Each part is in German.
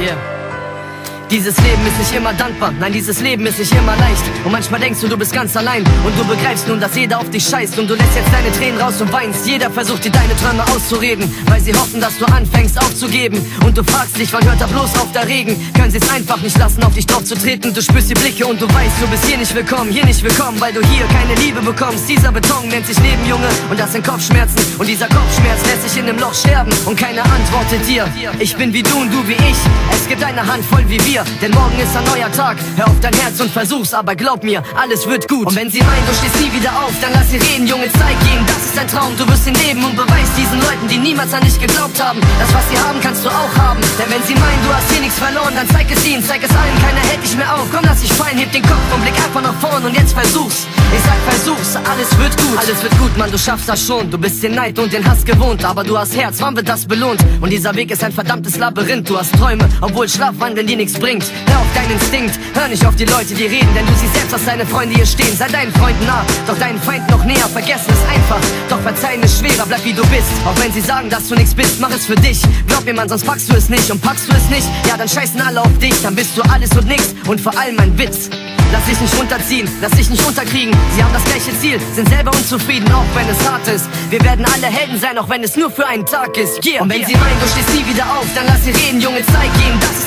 Yeah. Dieses Leben ist nicht immer dankbar, nein, dieses Leben ist nicht immer leicht. Und manchmal denkst du, du bist ganz allein und du begreifst nun, dass jeder auf dich scheißt und du lässt jetzt deine Tränen raus und weinst. Jeder versucht dir deine Träume auszureden, weil sie hoffen, dass du anfängst aufzugeben. Und du fragst dich, wann hört da bloß auf der Regen? Können sie es einfach nicht lassen, auf dich drauf zu treten? Du spürst die Blicke und du weißt, du bist hier nicht willkommen, hier nicht willkommen, weil du hier keine Liebe bekommst. Dieser Beton nennt sich Leben, Junge, und das sind Kopfschmerzen. Und dieser Kopfschmerz lässt sich in dem Loch sterben und keiner antwortet dir. Ich bin wie du und du wie ich. Es gibt eine Handvoll wie wir, denn morgen ist ein neuer Tag. Hör auf dein Herz und versuch's, aber glaub mir, alles wird gut. Und wenn sie meinen, du stehst nie wieder auf, dann lass sie reden, Junge, zeig ihnen, das ist dein Traum. Du wirst ihn leben und beweis diesen Leuten, die niemals an dich geglaubt haben. Das, was sie haben, kannst du auch haben. Denn wenn sie meinen, du hast hier nichts verloren, dann zeig es ihnen, zeig es allen, keiner hält dich mehr auf. Komm, lass dich fallen, heb den Kopf und blick einfach nach vorn und jetzt versuch's. Ich sag, versuch's, alles wird gut. Alles wird gut, Mann, du schaffst das schon. Du bist den Neid und den Hass gewohnt, aber du hast Herz, wann wird das belohnt? Und dieser Weg ist ein verdammtes Labyrinth. Du hast Träume, obwohl Schlafwandeln dir nichts bringt. Hör auf deinen Instinkt, hör nicht auf die Leute, die reden, denn du siehst selbst, dass deine Freunde hier stehen. Sei deinen Freunden nah, doch deinen Feind noch näher. Vergessen ist einfach, doch verzeihen ist schwerer. Bleib wie du bist, auch wenn sie sagen, dass du nichts bist. Mach es für dich, glaub mir, Mann, sonst packst du es nicht. Und packst du es nicht, ja, dann scheißen alle auf dich. Dann bist du alles und nichts und vor allem ein Witz. Lass dich nicht runterziehen, lass dich nicht unterkriegen. Sie haben das gleiche Ziel, sind selber unzufrieden, auch wenn es hart ist. Wir werden alle Helden sein, auch wenn es nur für einen Tag ist. Yeah. Und wenn sie meinen, du stehst nie wieder auf, dann lass sie reden, Junge, zeig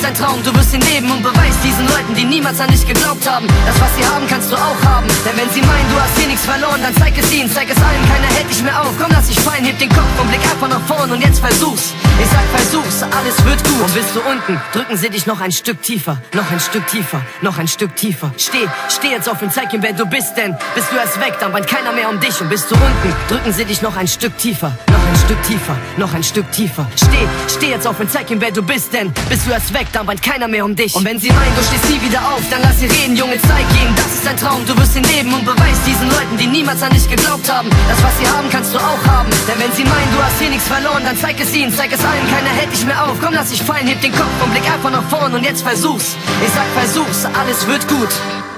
ihnen, das ist dein Traum. Du wirst ihn leben und beweis diesen Leuten, die niemals an dich geglaubt haben. Das, was sie haben, kannst du auch haben. Denn wenn sie meinen, du hast hier nichts verloren, dann zeig es ihnen, zeig es allen, keiner hält dich mehr auf. Komm, lass dich fallen, heb den Kopf und blick einfach nach vorn und jetzt versuch's. Ich sag, versuch's, alles wird gut. Und bist du unten, drücken sie dich noch ein Stück tiefer, noch ein Stück tiefer, noch ein Stück tiefer. Steh, steh jetzt auf und zeig ihm, wer du bist, denn bist du erst weg, dann weint keiner mehr um dich. Und bist du unten, drücken sie dich noch ein Stück tiefer, noch ein Stück tiefer, noch ein Stück tiefer. Steh, steh jetzt auf und zeig ihm, wer du bist, denn bist du erst weg, dann weint keiner mehr um dich. Und wenn sie meinen, du stehst nie wieder auf, dann lass sie reden, Junge, zeig ihnen, das ist dein Traum. Du wirst ihn leben und beweis diesen Leuten, die niemals an dich geglaubt haben. Das, was sie haben, kannst du auch haben. Denn wenn sie meinen, du hast hier nichts verloren, dann zeig es ihnen, zeig es allen, keiner hält dich mehr auf. Komm, lass dich fallen, heb den Kopf und blick einfach nach vorn und jetzt versuch's. Ich sag, versuch's, alles wird gut.